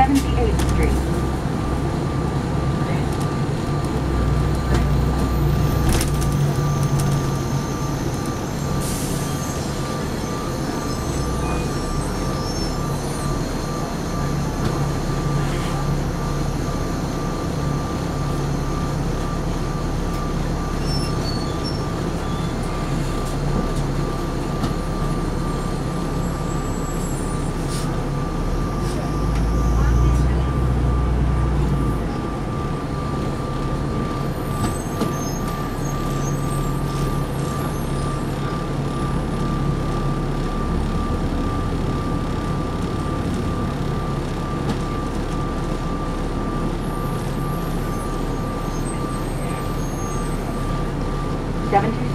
78th Street. 17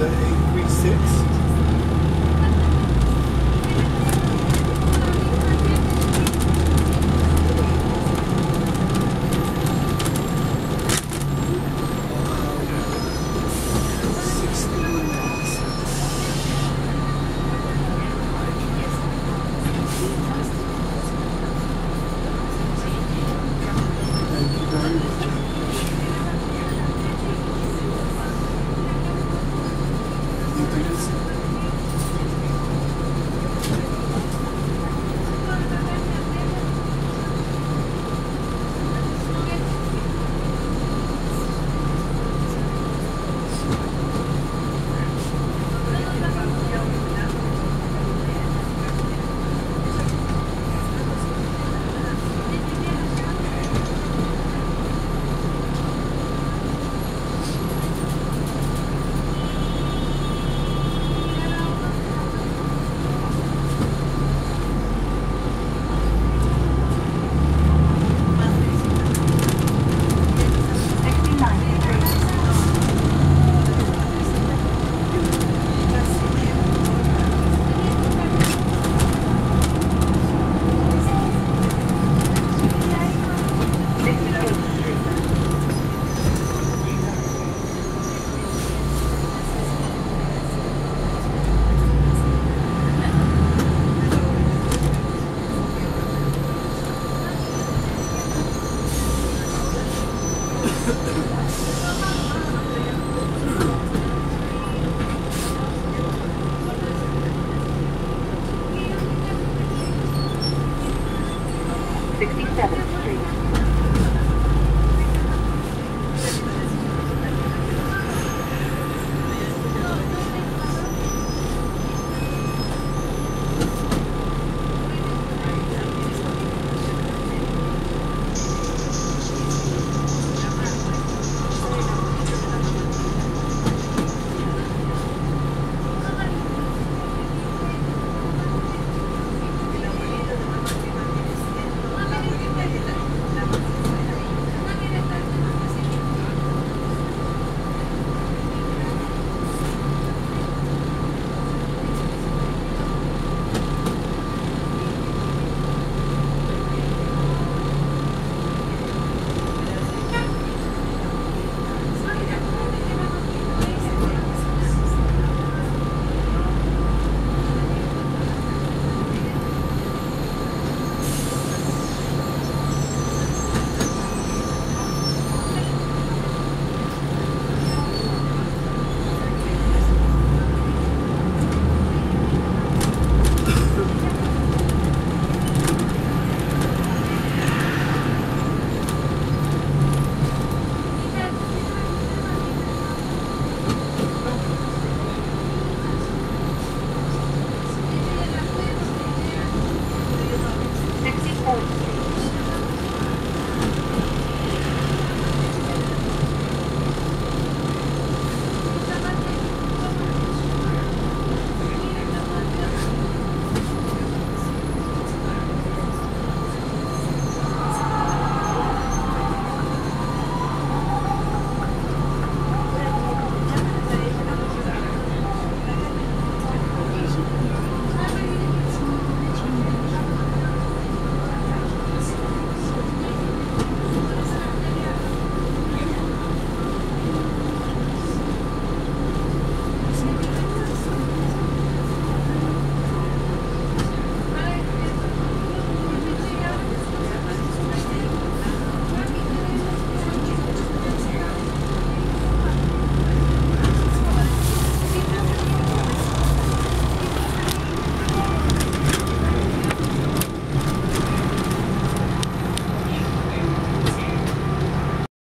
The eight three six.